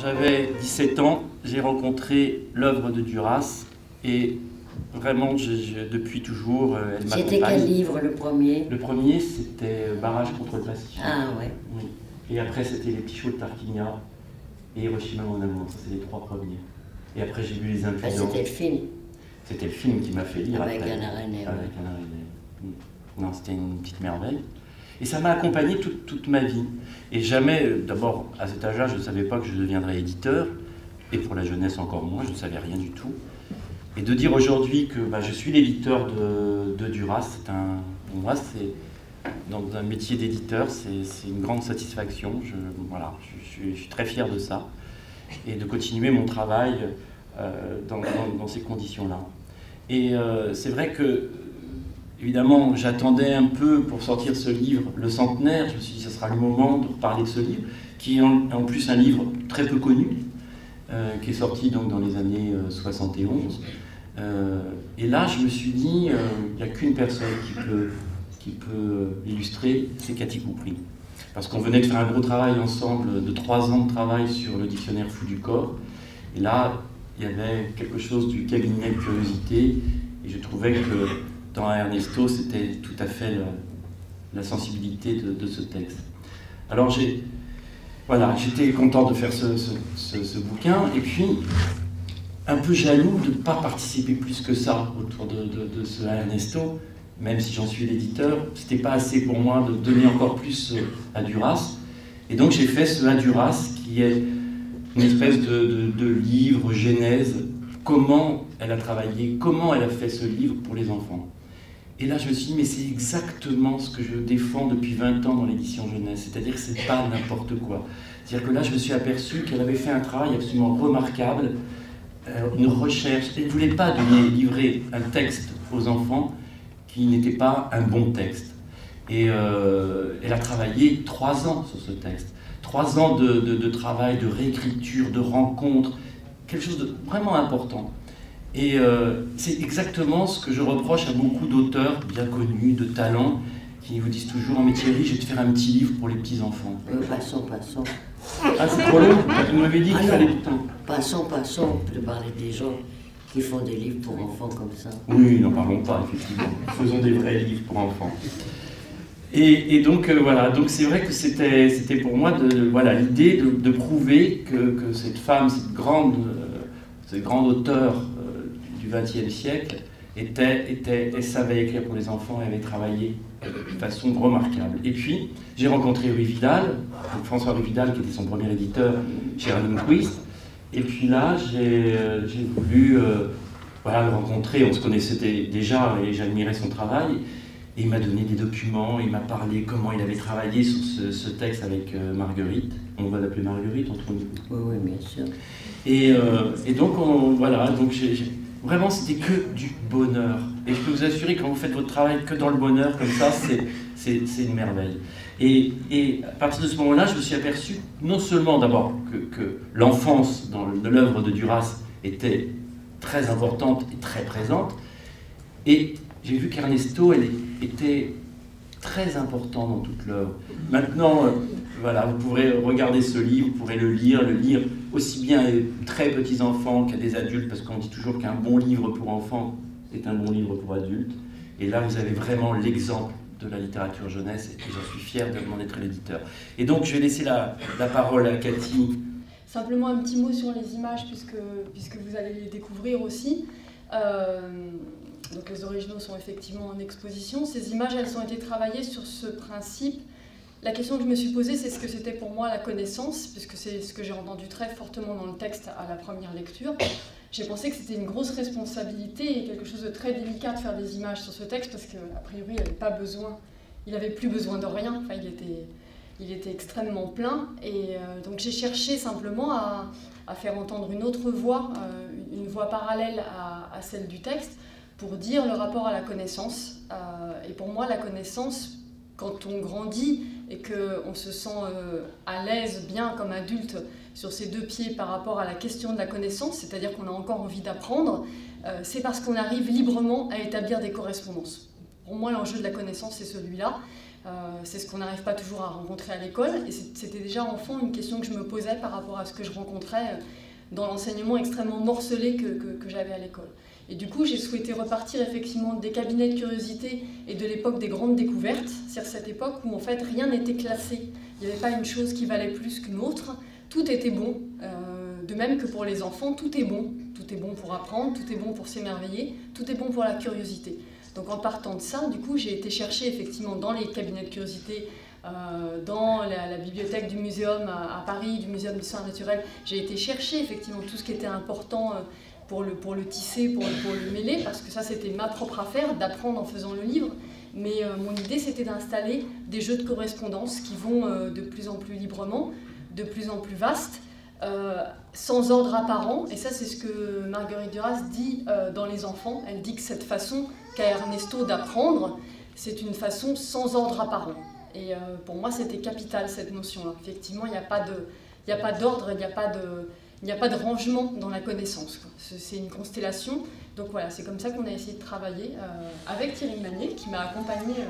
j'avais 17 ans, j'ai rencontré l'œuvre de Duras et vraiment, depuis toujours, euh, elle C'était quel livre le premier? Le premier, c'était Barrage contre le plastique. Ah ouais. Oui. Et après, c'était Les Petits de Tarquinia et Hiroshima mon amour. Ça, c'est les trois premiers. Et après, j'ai lu Les Impudents. Ah, c'était le film? C'était le film qui m'a fait lire. Avec après. Anna René. Avec Anna René. Non, c'était une petite merveille. Et ça m'a accompagné toute, ma vie. Et jamais, euh, d'abord, à cet âge-là, je ne savais pas que je deviendrais éditeur. Et pour la jeunesse encore moins, je ne savais rien du tout. Et de dire aujourd'hui que bah, je suis l'éditeur de, de, Duras, c'est pour moi, c'est dans un métier d'éditeur, c'est une grande satisfaction. Je, voilà, je, suis très fier de ça et de continuer mon travail euh, dans, dans, ces conditions-là. Et euh, c'est vrai que, évidemment, j'attendais un peu pour sortir ce livre, Le Centenaire. Je me suis dit, ce sera le moment de reparler de ce livre, qui est en, plus un livre très peu connu, euh, qui est sorti donc dans les années 71. Euh, euh, et là, je me suis dit, il n'y a qu'une personne qui peut, qui peut c'est Cathy Coupry. Parce qu'on venait de faire un gros travail ensemble, de trois ans de travail sur le dictionnaire fou du corps. Et là, il y avait quelque chose du cabinet de curiosité. Et je trouvais que dans Ernesto, c'était tout à fait la, sensibilité de, de, ce texte. Alors j'ai voilà, j'étais content de faire ce, bouquin, et puis un peu jaloux de ne pas participer plus que ça autour de, ce Ernesto, même si j'en suis l'éditeur, c'était pas assez pour moi de donner encore plus euh, à Duras. Et donc j'ai fait ce à Duras, qui est une espèce de, de, livre genèse, comment elle a travaillé, comment elle a fait ce livre pour les enfants. Et là, je me suis dit, mais c'est exactement ce que je défends depuis 20 ans dans l'édition jeunesse, c'est-à-dire que c'est pas n'importe quoi. C'est-à-dire que là, je me suis aperçu qu'elle avait fait un travail absolument remarquable, euh, une recherche. Elle ne voulait pas donner, livrer un texte aux enfants qui n'était pas un bon texte. Et euh, elle a travaillé trois ans sur ce texte. Trois ans de, de travail, de réécriture, de rencontre, quelque chose de vraiment important. Et euh, c'est exactement ce que je reproche à beaucoup d'auteurs bien connus, de talents, qui vous disent toujours Oh, mais Thierry, je vais te faire un petit livre pour les petits-enfants. Euh, passons, passons. Ah, c'est trop long Vous m'avez dit qu'il fallait du temps. Passons, passons, de parler des gens qui font des livres pour enfants comme ça. Oui, n'en parlons pas, effectivement. Faisons des vrais livres pour enfants. Et, donc euh, voilà, donc c'est vrai que c'était, c'était pour moi de, voilà, l'idée de, de, prouver que, que, cette femme, cette grande, euh, cette grande auteure XXe siècle était, était, et savait écrire pour les enfants et avait travaillé de façon remarquable. Et puis, j'ai rencontré Louis Vidal, François Louis Vidal, qui était son premier éditeur chez Arlene Twist. Et puis là, j'ai voulu euh, voilà, le rencontrer. On se connaissait déjà et j'admirais son travail. Et il m'a donné des documents, il m'a parlé comment il avait travaillé sur ce, texte avec euh, Marguerite. On va l'appeler Marguerite entre nous. Oui, oui, bien sûr. Et, euh, et donc, on, voilà, donc j'ai Vraiment, c'était que du bonheur. Et je peux vous assurer, quand vous faites votre travail que dans le bonheur, comme ça, c'est une merveille. Et, et, à partir de ce moment-là, je me suis aperçu, non seulement d'abord que, que l'enfance dans l'œuvre de Duras était très importante et très présente, et j'ai vu qu'Ernesto, elle était très important dans toute l'œuvre. Maintenant, euh, voilà, vous pourrez regarder ce livre, vous pourrez le lire, le lire aussi bien à très petits enfants qu'à des adultes, parce qu'on dit toujours qu'un bon livre pour enfants est un bon livre pour adultes. Et là, vous avez vraiment l'exemple de la littérature jeunesse, et j'en suis fier de m'en être l'éditeur. Et donc, je vais laisser la, la, parole à Cathy. Simplement un petit mot sur les images, puisque, puisque vous allez les découvrir aussi. Euh, donc les originaux sont effectivement en exposition. Ces images, elles ont été travaillées sur ce principe la question que je me suis posée, c'est ce que c'était pour moi la connaissance, puisque c'est ce que j'ai entendu très fortement dans le texte à la première lecture. J'ai pensé que c'était une grosse responsabilité et quelque chose de très délicat de faire des images sur ce texte, parce qu'a priori, il n'avait pas besoin, il n'avait plus besoin de rien, enfin, il était, il était extrêmement plein. Et euh, donc j'ai cherché simplement à, faire entendre une autre voix, euh, une voix parallèle à, celle du texte, pour dire le rapport à la connaissance. Euh, et pour moi, la connaissance, quand on grandit, et qu'on se sent euh, à l'aise, bien comme adulte, sur ses deux pieds par rapport à la question de la connaissance, c'est-à-dire qu'on a encore envie d'apprendre, euh, c'est parce qu'on arrive librement à établir des correspondances. pour moi, l'enjeu de la connaissance, c'est celui-là. c'est ce qu'on n'arrive pas toujours à rencontrer à l'école. Et c'était déjà enfant une question que je me posais par rapport à ce que je rencontrais dans l'enseignement extrêmement morcelé que, que j'avais à l'école. Et du coup, j'ai souhaité repartir effectivement des cabinets de curiosité et de l'époque des grandes découvertes, c'est-à-dire cette époque où en fait rien n'était classé. Il n'y avait pas une chose qui valait plus qu'une autre. Tout était bon. Euh, de même que pour les enfants, tout est bon. Tout est bon pour apprendre, tout est bon pour s'émerveiller, tout est bon pour la curiosité. Donc en partant de ça, du coup, j'ai été chercher effectivement dans les cabinets de curiosité euh, dans la, bibliothèque du muséum à, Paris, du muséum d'histoire naturelle, j'ai été chercher effectivement tout ce qui était important euh, pour le, pour le tisser, pour, pour le mêler, parce que ça c'était ma propre affaire d'apprendre en faisant le livre. Mais euh, mon idée c'était d'installer des jeux de correspondance qui vont euh, de plus en plus librement, de plus en plus vastes, euh, sans ordre apparent. Et ça c'est ce que Marguerite Duras dit dans Les Enfants. Elle dit que cette façon qu'a Ernesto d'apprendre, c'est une façon sans ordre apparent. Et pour moi c'était capital cette notion-là. Effectivement, il n'y a pas d'ordre, il n'y a pas de il n'y a pas de rangement dans la connaissance. C'est une constellation. Donc voilà, c'est comme ça qu'on a essayé de travailler euh, avec Thierry Magnier, qui m'a accompagnée, euh,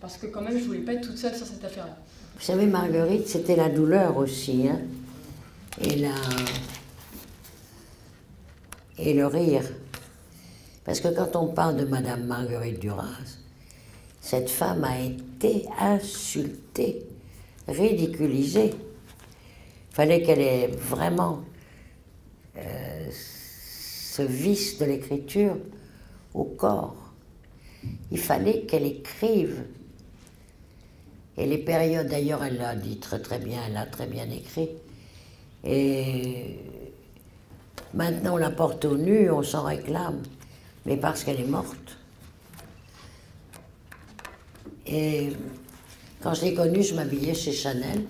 parce que quand même, je ne voulais pas être toute seule sur cette affaire-là. Vous savez, Marguerite, c'était la douleur aussi, hein, et, le rire. Parce que quand on parle de Madame Marguerite Duras, cette femme a été insultée, ridiculisée. Il fallait qu'elle ait vraiment ce vice de l'écriture au corps. Il fallait qu'elle écrive. Et les périodes, d'ailleurs, elle l'a dit très très bien, elle a très bien écrit. Et maintenant, on la porte au nu, on s'en réclame, mais parce qu'elle est morte. Et quand je l'ai connue, je m'habillais chez Chanel.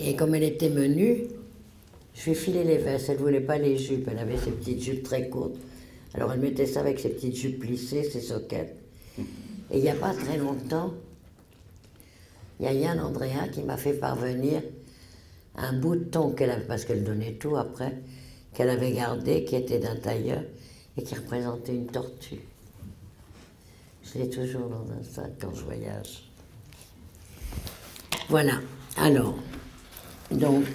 Et comme elle était menue, je lui ai filé les vestes. Elle voulait pas les jupes. Elle avait ses petites jupes très courtes. Alors elle mettait ça avec ses petites jupes plissées, ses soquettes. Et il n'y a pas très longtemps, il y a Yann Andrea qui m'a fait parvenir un bouton qu'elle avait, parce qu'elle donnait tout après, qu'elle avait gardé, qui était d'un tailleur et qui représentait une tortue. Je l'ai toujours dans un sac quand je voyage. Voilà. Alors, donc,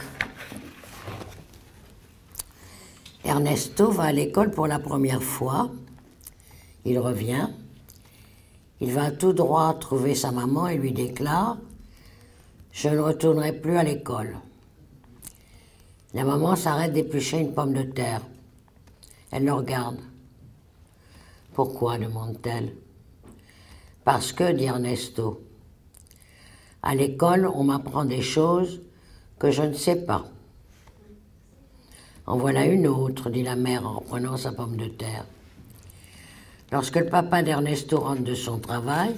Ernesto va à l'école pour la première fois. Il revient. Il va tout droit trouver sa maman et lui déclare Je ne retournerai plus à l'école. La maman s'arrête d'éplucher une pomme de terre. Elle le regarde. Pourquoi? demande-t-elle. Parce que, dit Ernesto, à l'école, on m'apprend des choses je ne sais pas. En voilà une autre, dit la mère en reprenant sa pomme de terre. Lorsque le papa d'Ernesto rentre de son travail,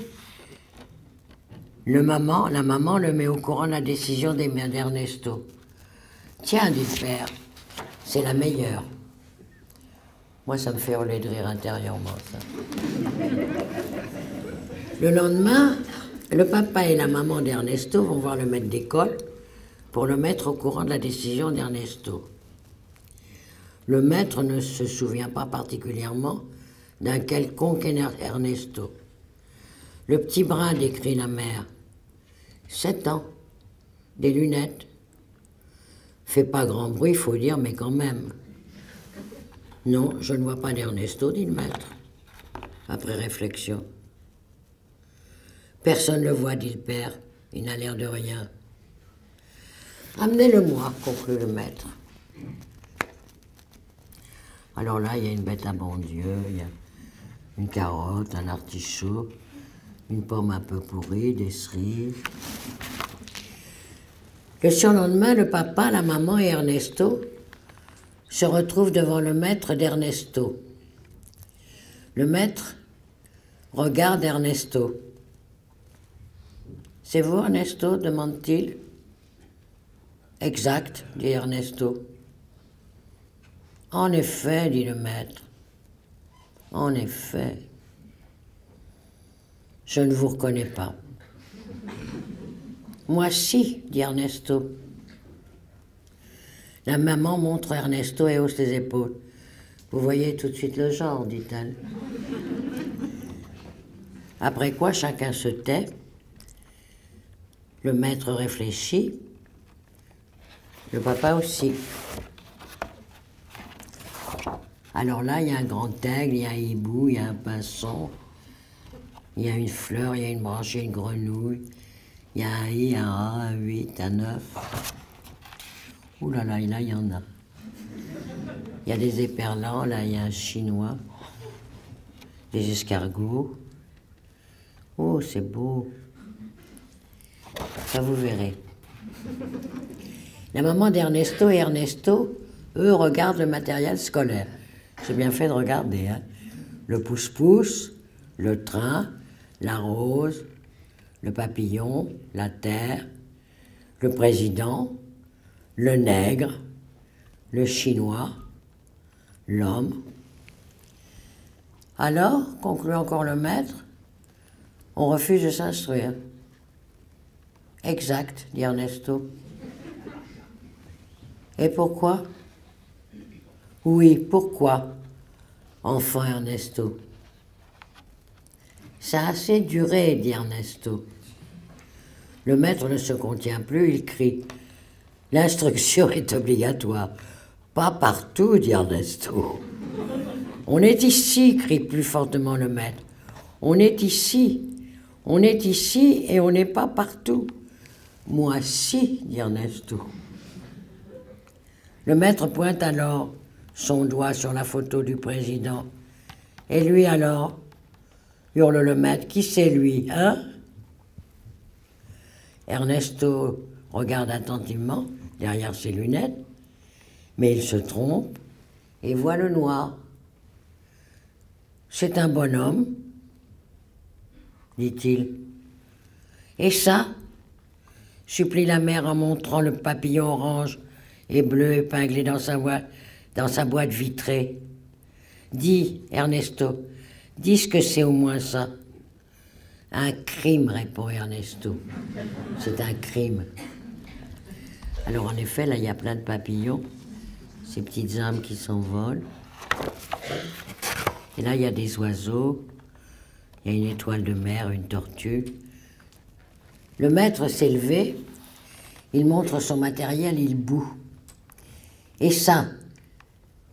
la maman le met au courant de la décision des mères d'Ernesto. Tiens, dit le père, c'est la meilleure. Moi, ça me fait hurler de rire intérieurement, ça. Le lendemain, le papa et la maman d'Ernesto vont voir le maître d'école pour le mettre au courant de la décision d'Ernesto. Le maître ne se souvient pas particulièrement d'un quelconque Ernesto. Le petit brin décrit la mère. Sept ans, des lunettes. Fait pas grand bruit, faut dire, mais quand même. Non, je ne vois pas d'Ernesto, dit le maître, après réflexion. Personne ne le voit, dit le père. Il n'a l'air de rien. Amenez-le-moi, conclut le maître. Alors là, il y a une bête à bon Dieu, il y a une carotte, un artichaut, une pomme un peu pourrie, des cerises. Le surlendemain, le papa, la maman et Ernesto se retrouvent devant le maître d'Ernesto. Le maître regarde Ernesto. C'est vous, Ernesto demande-t-il. Exact, dit Ernesto. En effet, dit le maître. En effet. Je ne vous reconnais pas. Moi si, dit Ernesto. La maman montre Ernesto et hausse les épaules. Vous voyez tout de suite le genre, dit-elle. Après quoi chacun se tait. Le maître réfléchit. Le papa aussi. Alors là, il y a un grand aigle, il y a un hibou, il y a un pinson, il y a une fleur, il y a une branche, il y a une grenouille, il y a un i, un a, un huit, un neuf. Ouh là là, là, il y en a. Il y a des éperlans, là, il y a un chinois, des escargots. Oh, c'est beau. Ça, vous verrez. La maman d'Ernesto et Ernesto, eux, regardent le matériel scolaire. J'ai bien fait de regarder. Hein. Le pouce-pouce, le train, la rose, le papillon, la terre, le président, le nègre, le chinois, l'homme. Alors, conclut encore le maître, on refuse de s'instruire. Exact, dit Ernesto. Et pourquoi? Oui, pourquoi? Enfant Ernesto. Ça a assez duré, dit Ernesto. Le maître ne se contient plus, il crie. L'instruction est obligatoire. Pas partout, dit Ernesto. On est ici, crie plus fortement le maître. On est ici. On est ici et on n'est pas partout. Moi si, dit Ernesto. Le maître pointe alors son doigt sur la photo du président. Et lui alors hurle le maître. Qui c'est lui, hein? Ernesto regarde attentivement derrière ses lunettes, mais il se trompe et voit le noir. C'est un bonhomme, dit-il. Et ça? supplie la mère en montrant le papillon orange et bleu épinglé dans sa, boîte, vitrée. Dis, Ernesto, dis ce que c'est au moins ça. Un crime, répond Ernesto. C'est un crime. Alors en effet, là, il y a plein de papillons, ces petites âmes qui s'envolent. Et là, il y a des oiseaux, il y a une étoile de mer, une tortue. Le maître s'est levé, il montre son matériel, il bout. Et ça,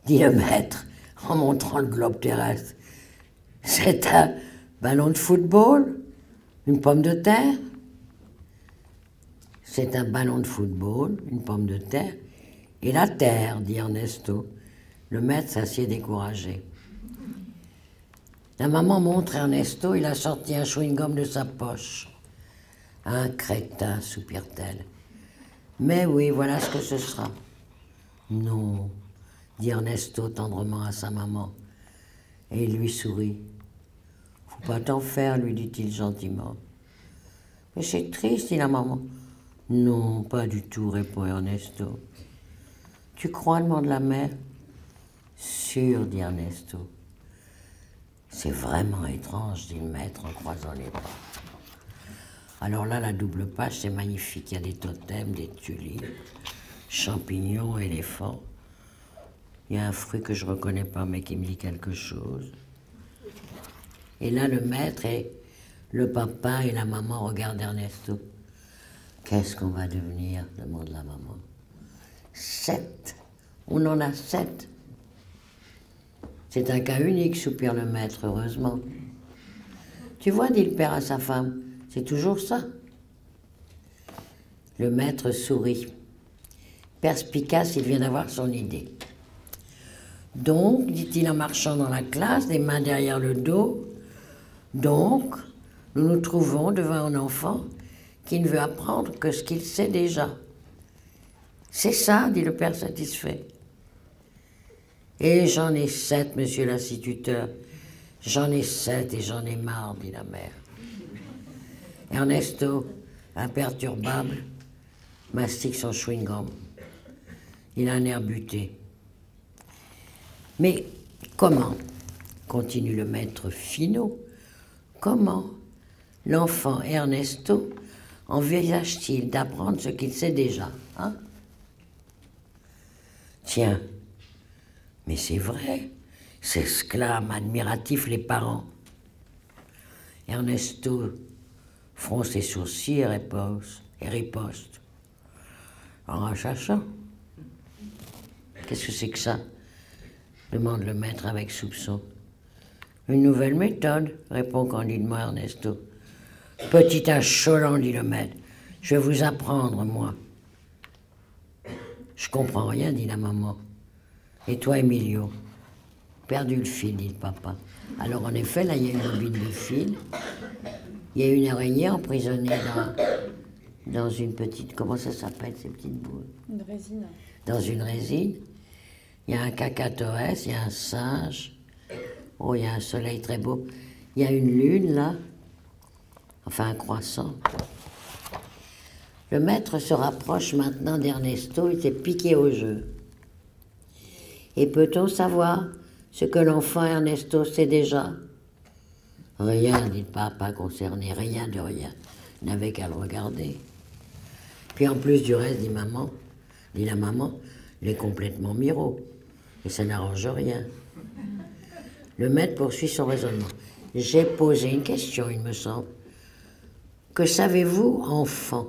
dit le maître en montrant le globe terrestre, c'est un ballon de football, une pomme de terre. C'est un ballon de football, une pomme de terre, et la terre, dit Ernesto. Le maître s'assied découragé. La maman montre Ernesto, il a sorti un chewing-gum de sa poche. Un crétin, soupire-t-elle. Mais oui, voilà ce que ce sera. Non, dit Ernesto tendrement à sa maman. Et il lui sourit. Faut pas t'en faire, lui dit-il gentiment. Mais c'est triste, dit la maman. Non, pas du tout, répond Ernesto. Tu crois, demande la mère? Sûr, dit Ernesto. C'est vraiment étrange, dit le maître en croisant les bras. Alors là, la double page, c'est magnifique. Il y a des totems, des tulipes, champignons, éléphants. Il y a un fruit que je ne reconnais pas, mais qui me dit quelque chose. Et là, le maître et le papa et la maman regardent Ernesto. Qu'est-ce qu'on va devenir demande la maman? Sept. On en a sept. C'est un cas unique, soupire le maître, heureusement. Tu vois, dit le père à sa femme, c'est toujours ça. Le maître sourit. Perspicace, il vient d'avoir son idée. Donc, dit-il en marchant dans la classe, les mains derrière le dos, donc, nous nous trouvons devant un enfant qui ne veut apprendre que ce qu'il sait déjà. C'est ça, dit le père satisfait. Et j'en ai sept, monsieur l'instituteur. J'en ai sept et j'en ai marre, dit la mère. Ernesto, imperturbable, mastique son chewing-gum. Il a un air buté. Mais comment, continue le maître Finot, comment l'enfant Ernesto envisage-t-il d'apprendre ce qu'il sait déjà hein? Tiens, mais c'est vrai, s'exclament admiratifs les parents. Ernesto fronce ses sourcils et riposte. Et riposte. En rachachant. Qu'est-ce que c'est que ça? demande le maître avec soupçon. Une nouvelle méthode, répond candidement Ernesto. Petit insolent, dit le maître. Je vais vous apprendre, moi. Je comprends rien, dit la maman. Et toi, Emilio? Perdu le fil, dit le papa. Alors, en effet, là, il y a une bobine de fil. Il y a une araignée emprisonnée dans, dans une petite. Comment ça s'appelle, ces petites boules? Une résine. Dans une résine. Il y a un cacatoès, il y a un singe. Oh, il y a un soleil très beau. Il y a une lune, là. Enfin, un croissant. Le maître se rapproche maintenant d'Ernesto, il s'est piqué au jeu. Et peut-on savoir ce que l'enfant Ernesto sait déjà? Rien, dit le papa concerné, rien de rien. Il n'avait qu'à le regarder. Puis en plus du reste, dit maman, dit la maman, il est complètement miro. Et ça n'arrange rien. Le maître poursuit son raisonnement. J'ai posé une question, il me semble. Que savez-vous, enfant?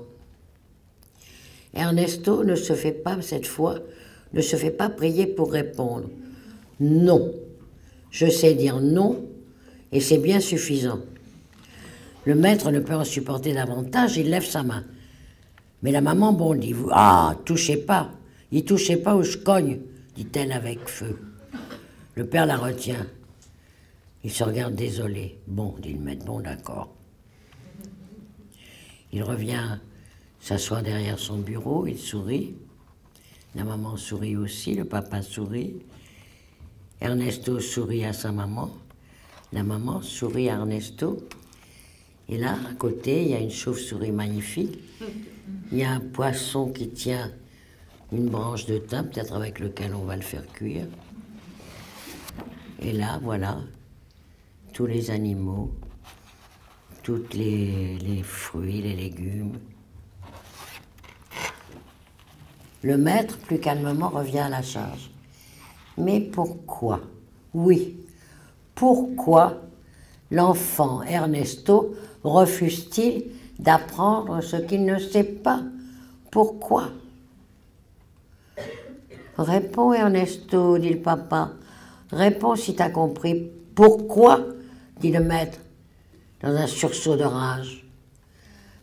Ernesto ne se fait pas, cette fois, ne se fait pas prier pour répondre. Non. Je sais dire non, et c'est bien suffisant. Le maître ne peut en supporter davantage, il lève sa main. Mais la maman bondit. Ah, touchez pas. Y touchez pas ou je cogne, dit-elle avec feu. Le père la retient. Il se regarde désolé. Bon, dit le maître, bon, d'accord. Il revient s'assoit derrière son bureau, il sourit. La maman sourit aussi, le papa sourit. Ernesto sourit à sa maman. La maman sourit à Ernesto. Et là, à côté, il y a une chauve-souris magnifique. Il y a un poisson qui tient une branche de thym, peut-être avec lequel on va le faire cuire. Et là, voilà, tous les animaux, tous les, les fruits, les légumes, Le maître, plus calmement, revient à la charge. Mais pourquoi? Oui, pourquoi l'enfant Ernesto refuse-t-il d'apprendre ce qu'il ne sait pas? Pourquoi Réponds Ernesto, dit le papa. Réponds si t'as compris. Pourquoi? dit le maître, dans un sursaut de rage.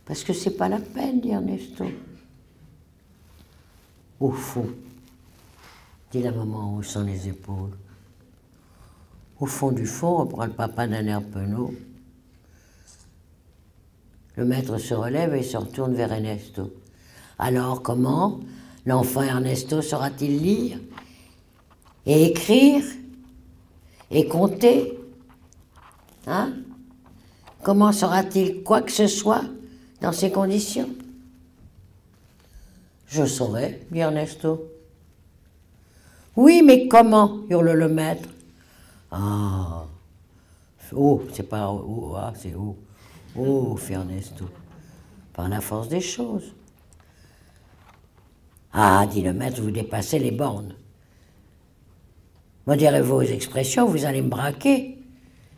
Parce que c'est pas la peine, dit Ernesto. Au fond, dit la maman en haussant les épaules. Au fond du fond, reprend le papa d'un air penaud. Le maître se relève et se retourne vers Ernesto. Alors, comment? L'enfant Ernesto saura-t-il lire et écrire et compter Hein? Comment saura-t-il quoi que ce soit dans ces conditions? Je saurais, dit Ernesto. Oui, mais comment? hurle le maître. Ah, oh, c'est pas oh, ah, c'est oh. Oh, fait Ernesto. Par la force des choses. Ah, dit le maître, vous dépassez les bornes. Modérez vos expressions, vous allez me braquer,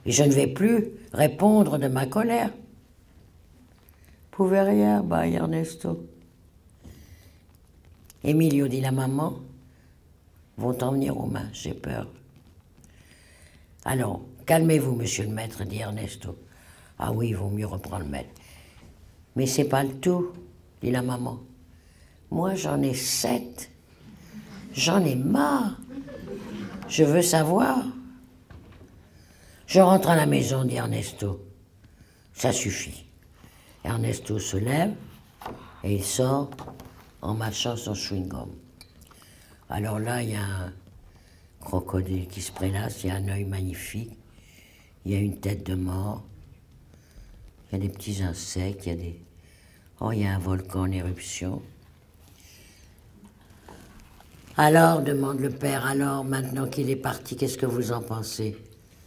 et je ne vais plus répondre de ma colère. Pouvez rien, bah, Ernesto. Emilio, dit la maman, vont en venir aux mains, j'ai peur. Alors, calmez-vous, monsieur le maître, dit Ernesto. Ah oui, il vaut mieux reprendre le maître. Mais c'est pas le tout, dit la maman. Moi, j'en ai sept. J'en ai marre. Je veux savoir. Je rentre à la maison, dit Ernesto. Ça suffit. Ernesto se lève et il sort en marchant son chewing-gum. Alors là, il y a un crocodile qui se prélasse, il y a un œil magnifique, il y a une tête de mort, il y a des petits insectes, il y a des... Oh, il y a un volcan en éruption. Alors, demande le père, alors, maintenant qu'il est parti, qu'est-ce que vous en pensez?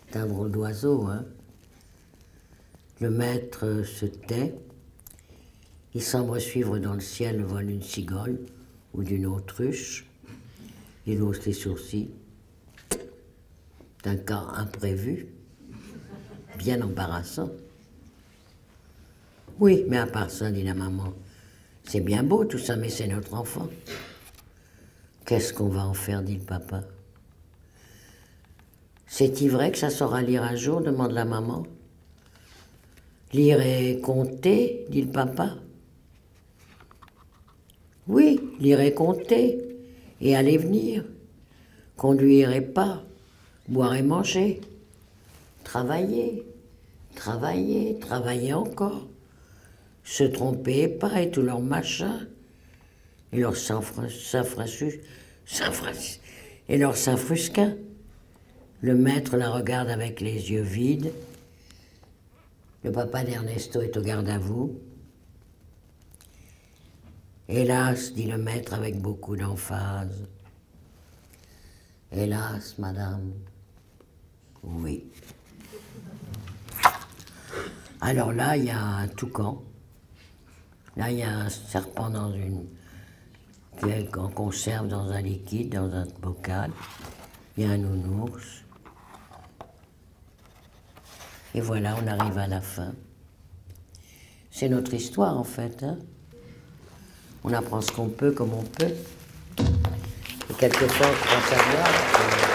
C'est un drôle d'oiseau, hein Le maître se tait, il semble suivre dans le ciel le vol d'une cigole ou d'une autruche. Il hausse les sourcils. d'un cas imprévu, bien embarrassant. Oui, mais à part ça, dit la maman, c'est bien beau tout ça, mais c'est notre enfant. Qu'est-ce qu'on va en faire, dit le papa. C'est-il vrai que ça saura lire un jour demande la maman. Lire et compter, dit le papa. Oui, lire et compter, et aller venir. Conduire et pas, boire et manger. Travailler, travailler, travailler encore. Se tromper et pas, et tout leur machin. Et leur saint et leur saint-frusquin. Le maître la regarde avec les yeux vides. Le papa d'Ernesto est au garde à vous. Hélas, dit le maître avec beaucoup d'emphase. Hélas, madame. Oui. Alors là, il y a un toucan. Là, il y a un serpent dans une. Qu'on conserve dans un liquide, dans un bocal. Il y a un nounours. Et voilà, on arrive à la fin. C'est notre histoire, en fait. Hein on apprend ce qu'on peut comme on peut. Et quelquefois, on savoir